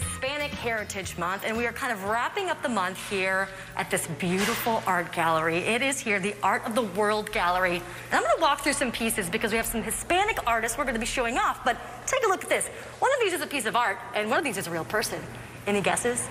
Hispanic Heritage Month, and we are kind of wrapping up the month here at this beautiful art gallery. It is here, the Art of the World Gallery. And I'm going to walk through some pieces because we have some Hispanic artists we're going to be showing off. But take a look at this. One of these is a piece of art, and one of these is a real person. Any guesses?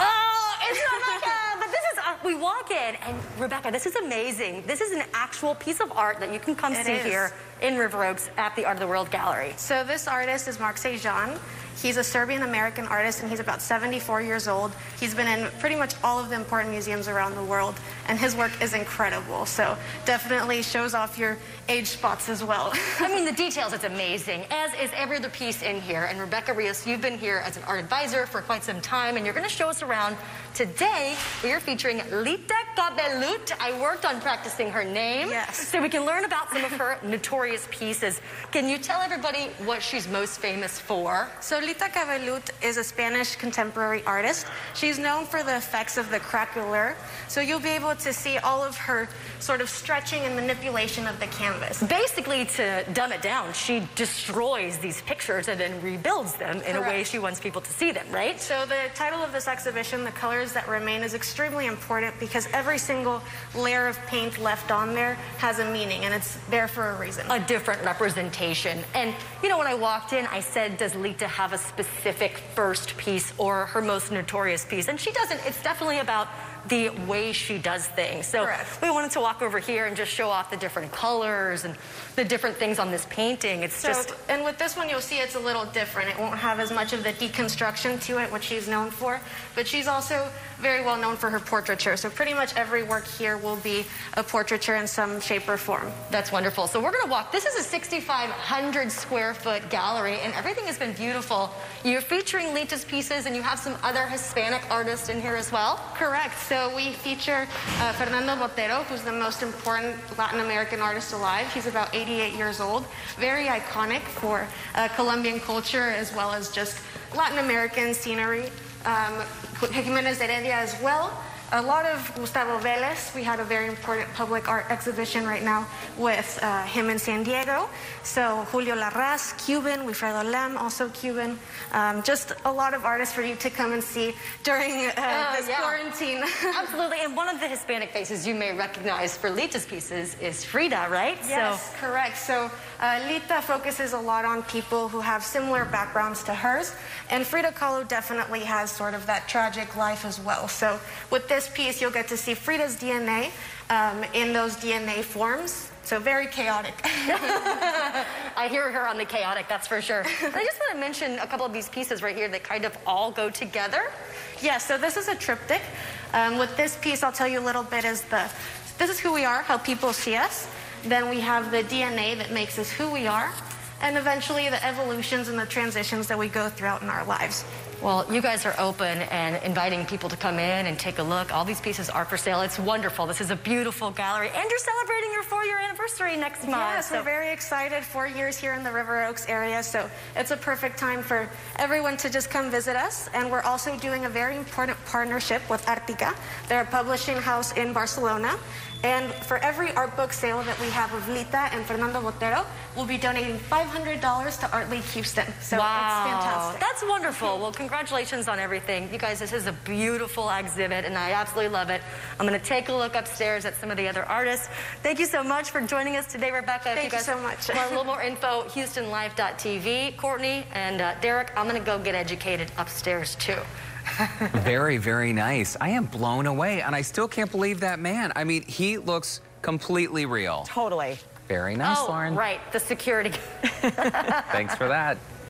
Oh, it's Rebecca! but this is, uh, we walk in, and Rebecca, this is amazing. This is an actual piece of art that you can come It see is. here in River Oaks at the Art of the World Gallery. So this artist is Marc Sijan. He's a Serbian-American artist, and he's about 74 years old. He's been in pretty much all of the important museums around the world, and his work is incredible. So definitely shows off your age spots as well. I mean, the details, it's amazing, as is every other piece in here. And Rebecca Rios, you've been here as an art advisor for quite some time, and you're going to show us around. Today, we are featuring Lita Cabellut. I worked on practicing her name. Yes. So we can learn about some of her notorious pieces. Can you tell everybody what she's most famous for? So Lita Cabellut is a Spanish contemporary artist. She's known for the effects of the craquelure. So you'll be able to see all of her sort of stretching and manipulation of the canvas. Basically, to dumb it down, she destroys these pictures and then rebuilds them in a way she wants people to see them, right? So the title of this exhibition, The Colors That Remain, is extremely important because every single layer of paint left on there has a meaning and it's there for a reason. a different representation. And you know, when I walked in, I said, does Lita have a specific first piece or her most notorious piece? And she doesn't. It's definitely about the way she does things. So Correct. we wanted to walk over here and just show off the different colors and the different things on this painting. It's So, just and with this one, you'll see it's a little different. It won't have as much of the deconstruction to it, which she's known for. But she's also very well known for her portraiture. So pretty much every work here will be a portraiture in some shape or form. That's wonderful. So we're going to walk. This is a 6,500 square foot gallery, and everything has been beautiful. You're featuring Lita's pieces, and you have some other Hispanic artists in here as well. Correct. So we feature uh, Fernando Botero, who's the most important Latin American artist alive. He's about 88 years old. Very iconic for uh, Colombian culture as well as just Latin American scenery. Um, Jimenez Deredia as well. A lot of Gustavo Vélez. We had a very important public art exhibition right now with uh, him in San Diego. So Julio Larraz, Cuban, Wilfredo Lam, also Cuban. Um, just a lot of artists for you to come and see during uh, Oh, this yeah. quarantine. Absolutely. And one of the Hispanic faces you may recognize for Lita's pieces is Frida, right? Yes, correct. So uh, Lita focuses a lot on people who have similar backgrounds to hers, and Frida Kahlo definitely has sort of that tragic life as well. So with this piece, you'll get to see Frida's DNA um, in those DNA forms. So very chaotic. I hear her on the chaotic, that's for sure. And I just want to mention a couple of these pieces right here that kind of all go together. Yes, so this is a triptych. Um, with this piece, I'll tell you a little bit is the, this is who we are, how people see us. Then we have the DNA that makes us who we are. And eventually the evolutions and the transitions that we go throughout in our lives. Well, you guys are open and inviting people to come in and take a look. All these pieces are for sale. It's wonderful. This is a beautiful gallery. And you're celebrating your four-year anniversary next month. Yes, so- we're very excited. Four years here in the River Oaks area, so it's a perfect time for everyone to just come visit us. And we're also doing a very important partnership with Artika. They're a publishing house in Barcelona. And for every art book sale that we have of Lita and Fernando Botero, we'll be donating $500 to Art League Houston. So wow. it's fantastic. That's wonderful. Well, congratulations on everything. You guys, this is a beautiful exhibit, and I absolutely love it. I'm going to take a look upstairs at some of the other artists. Thank you so much for joining us today, Rebecca. Thank you guys so much. Want a little more info, HoustonLife.tv. Courtney and uh, Derek, I'm going to go get educated upstairs, too. Very, very nice. I am blown away, and I still can't believe that man. I mean, he looks completely real. Totally. Very nice, oh, Lauren. right, the security. Thanks for that.